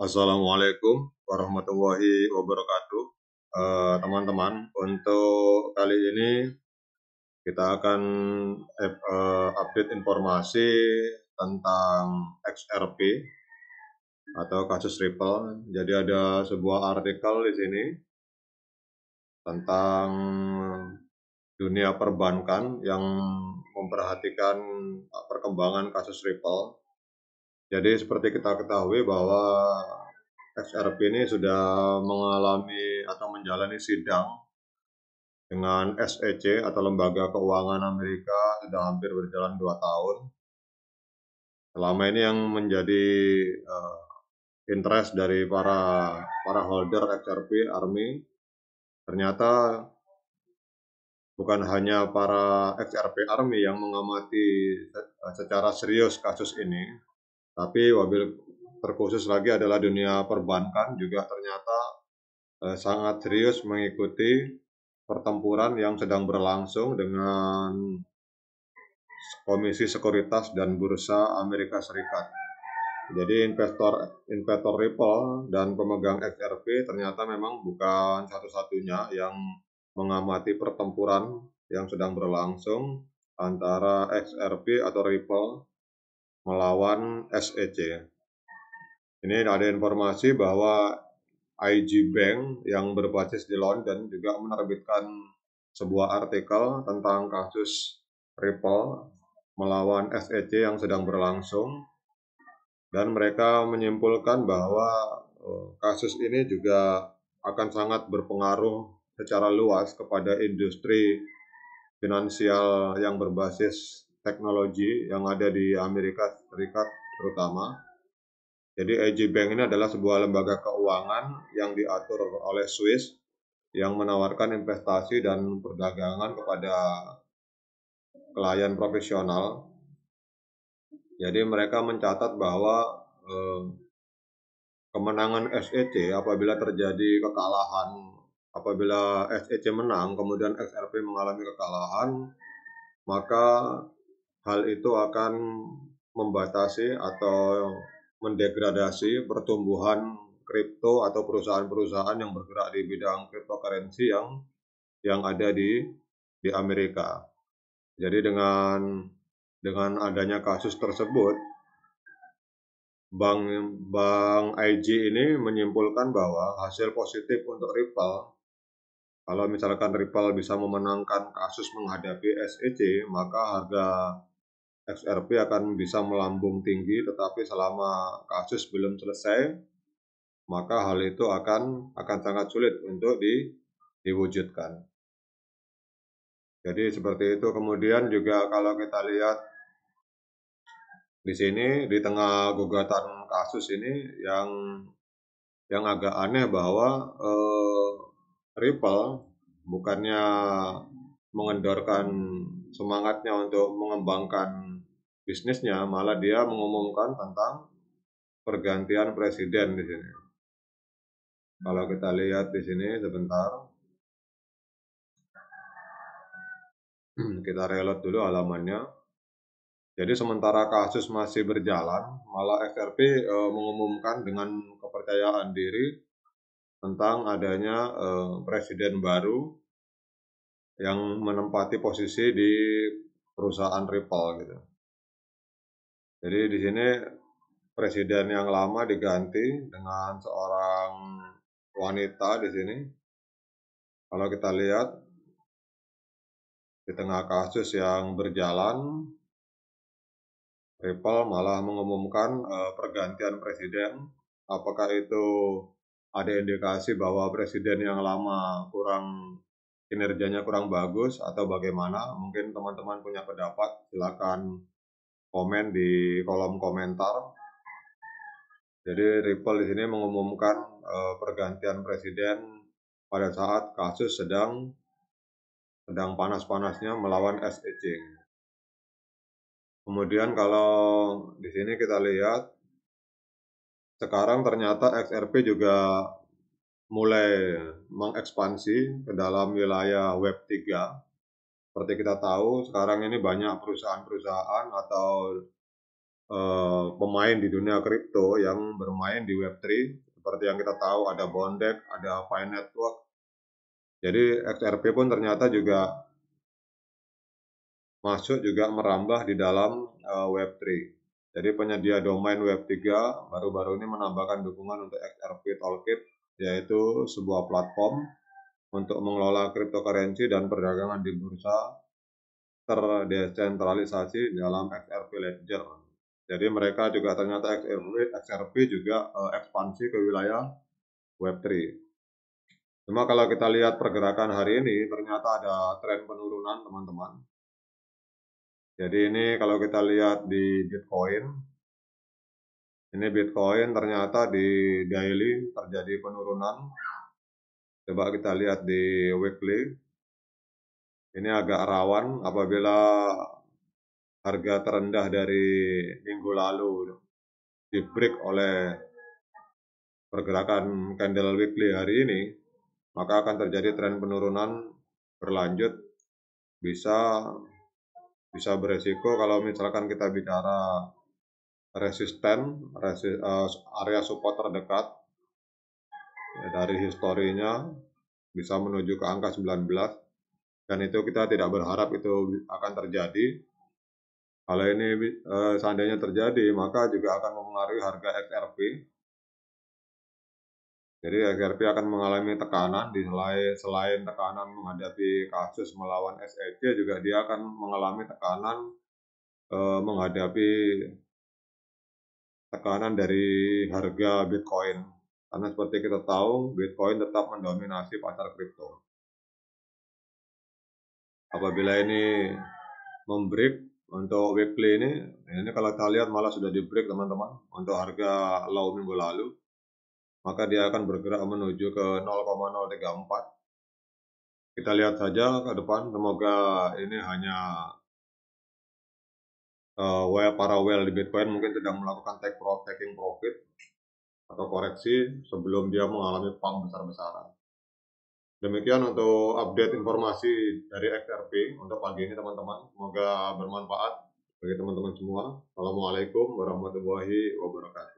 Assalamualaikum warahmatullahi wabarakatuh. Eh, Teman-teman, untuk kali ini kita akan eh, update informasi tentang XRP atau kasus Ripple. Jadi ada sebuah artikel di sini tentang dunia perbankan yang memperhatikan perkembangan kasus Ripple. Jadi seperti kita ketahui bahwa XRP ini sudah mengalami atau menjalani sidang dengan SEC atau Lembaga Keuangan Amerika sudah hampir berjalan dua tahun. Selama ini yang menjadi uh, interest dari para para holder XRP Army ternyata bukan hanya para XRP Army yang mengamati secara serius kasus ini, tapi wabil terkhusus lagi adalah dunia perbankan juga ternyata eh, sangat serius mengikuti pertempuran yang sedang berlangsung dengan Komisi Sekuritas dan Bursa Amerika Serikat. Jadi investor investor Ripple dan pemegang XRP ternyata memang bukan satu-satunya yang mengamati pertempuran yang sedang berlangsung antara XRP atau Ripple melawan SEC. Ini ada informasi bahwa IG Bank yang berbasis di London juga menerbitkan sebuah artikel tentang kasus Ripple melawan SEC yang sedang berlangsung dan mereka menyimpulkan bahwa eh, kasus ini juga akan sangat berpengaruh secara luas kepada industri finansial yang berbasis teknologi yang ada di Amerika Serikat terutama. Jadi AG Bank ini adalah sebuah lembaga keuangan yang diatur oleh Swiss yang menawarkan investasi dan perdagangan kepada klien profesional. Jadi mereka mencatat bahwa eh, kemenangan SEC apabila terjadi kekalahan, apabila SEC menang kemudian XRP mengalami kekalahan, maka hal itu akan membatasi atau mendegradasi pertumbuhan kripto atau perusahaan-perusahaan yang bergerak di bidang cryptocurrency yang yang ada di di Amerika. Jadi dengan dengan adanya kasus tersebut, Bank Bank IG ini menyimpulkan bahwa hasil positif untuk Ripple kalau misalkan Ripple bisa memenangkan kasus menghadapi SEC, maka harga XRP akan bisa melambung tinggi tetapi selama kasus belum selesai maka hal itu akan akan sangat sulit untuk di, diwujudkan. Jadi seperti itu kemudian juga kalau kita lihat di sini di tengah gugatan kasus ini yang yang agak aneh bahwa eh, Ripple bukannya mengendorkan semangatnya untuk mengembangkan bisnisnya, malah dia mengumumkan tentang pergantian presiden di sini. Kalau kita lihat di sini sebentar, kita reload dulu halamannya. Jadi sementara kasus masih berjalan, malah XRP e, mengumumkan dengan kepercayaan diri tentang adanya e, presiden baru yang menempati posisi di perusahaan Ripple gitu. Jadi di sini presiden yang lama diganti dengan seorang wanita di sini. Kalau kita lihat di tengah kasus yang berjalan, Ripple malah mengumumkan uh, pergantian presiden. Apakah itu ada indikasi bahwa presiden yang lama kurang kinerjanya kurang bagus atau bagaimana, mungkin teman-teman punya pendapat, silakan komen di kolom komentar. Jadi Ripple di sini mengumumkan uh, pergantian presiden pada saat kasus sedang sedang panas-panasnya melawan SEC. Kemudian kalau di sini kita lihat sekarang ternyata XRP juga mulai mengekspansi ke dalam wilayah Web 3. Seperti kita tahu, sekarang ini banyak perusahaan-perusahaan atau uh, pemain di dunia kripto yang bermain di Web3 seperti yang kita tahu ada Bondek, ada Fine Network. Jadi XRP pun ternyata juga masuk juga merambah di dalam uh, Web3. Jadi penyedia domain Web3 baru-baru ini menambahkan dukungan untuk XRP Toolkit yaitu sebuah platform untuk mengelola cryptocurrency dan perdagangan di bursa terdesentralisasi dalam XRP Ledger. Jadi mereka juga ternyata XRP, XRP juga uh, ekspansi ke wilayah Web3. Cuma kalau kita lihat pergerakan hari ini, ternyata ada tren penurunan teman-teman. Jadi ini kalau kita lihat di Bitcoin, ini Bitcoin ternyata di daily terjadi penurunan. Coba kita lihat di weekly. Ini agak rawan apabila harga terendah dari minggu lalu di break oleh pergerakan candle weekly hari ini, maka akan terjadi tren penurunan berlanjut bisa bisa beresiko kalau misalkan kita bicara resisten resi, uh, area support terdekat ya, dari historinya bisa menuju ke angka 19 dan itu kita tidak berharap itu akan terjadi kalau ini uh, seandainya terjadi, maka juga akan mempengaruhi harga XRP. Jadi XRP akan mengalami tekanan di selain, selain tekanan menghadapi kasus melawan SEC juga dia akan mengalami tekanan uh, menghadapi tekanan dari harga Bitcoin. Karena seperti kita tahu, Bitcoin tetap mendominasi pasar kripto. Apabila ini membreak untuk weekly ini, ini kalau kita lihat malah sudah di break teman-teman untuk harga low minggu lalu. Maka dia akan bergerak menuju ke 0,034. Kita lihat saja ke depan, semoga ini hanya uh, well, para well di Bitcoin mungkin sedang melakukan take profit, taking profit atau koreksi sebelum dia mengalami pump besar-besaran. Demikian untuk update informasi dari XRP untuk pagi ini teman-teman. Semoga bermanfaat bagi teman-teman semua. Assalamualaikum warahmatullahi wabarakatuh.